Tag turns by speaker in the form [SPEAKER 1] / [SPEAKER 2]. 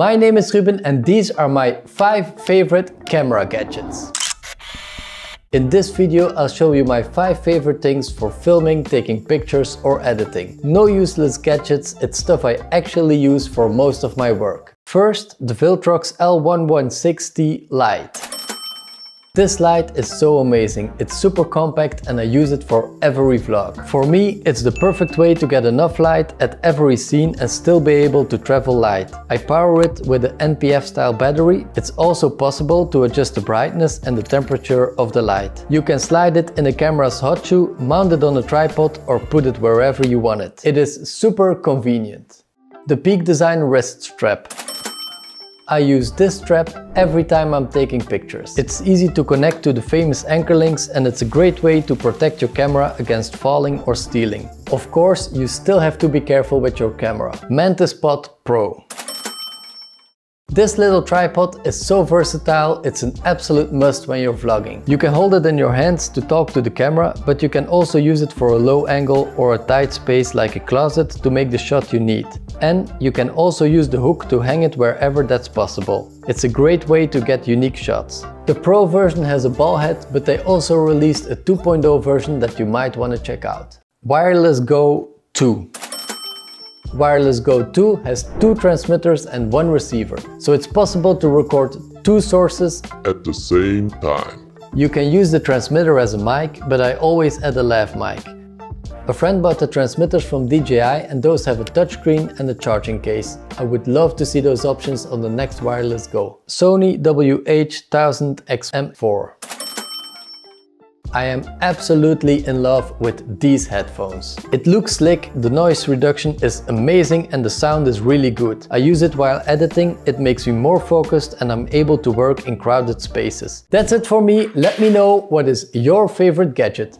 [SPEAKER 1] My name is Ruben and these are my 5 favorite camera gadgets. In this video I'll show you my 5 favorite things for filming, taking pictures or editing. No useless gadgets, it's stuff I actually use for most of my work. First, the Viltrox L116T Lite. This light is so amazing, it's super compact and I use it for every vlog. For me, it's the perfect way to get enough light at every scene and still be able to travel light. I power it with an NPF style battery. It's also possible to adjust the brightness and the temperature of the light. You can slide it in the camera's hot shoe, mount it on a tripod or put it wherever you want it. It is super convenient. The Peak Design wrist strap. I use this strap every time I'm taking pictures. It's easy to connect to the famous anchor links and it's a great way to protect your camera against falling or stealing. Of course, you still have to be careful with your camera. MantisPod Pro. This little tripod is so versatile, it's an absolute must when you're vlogging. You can hold it in your hands to talk to the camera, but you can also use it for a low angle or a tight space like a closet to make the shot you need. And you can also use the hook to hang it wherever that's possible. It's a great way to get unique shots. The Pro version has a ball head, but they also released a 2.0 version that you might want to check out. Wireless Go 2. Wireless Go 2 has two transmitters and one receiver, so it's possible to record two sources
[SPEAKER 2] at the same time.
[SPEAKER 1] You can use the transmitter as a mic, but I always add a lav mic. A friend bought the transmitters from DJI and those have a touchscreen and a charging case. I would love to see those options on the next Wireless Go. Sony WH-1000XM4 I am absolutely in love with these headphones. It looks slick, the noise reduction is amazing and the sound is really good. I use it while editing, it makes me more focused and I'm able to work in crowded spaces. That's it for me, let me know what is your favorite gadget.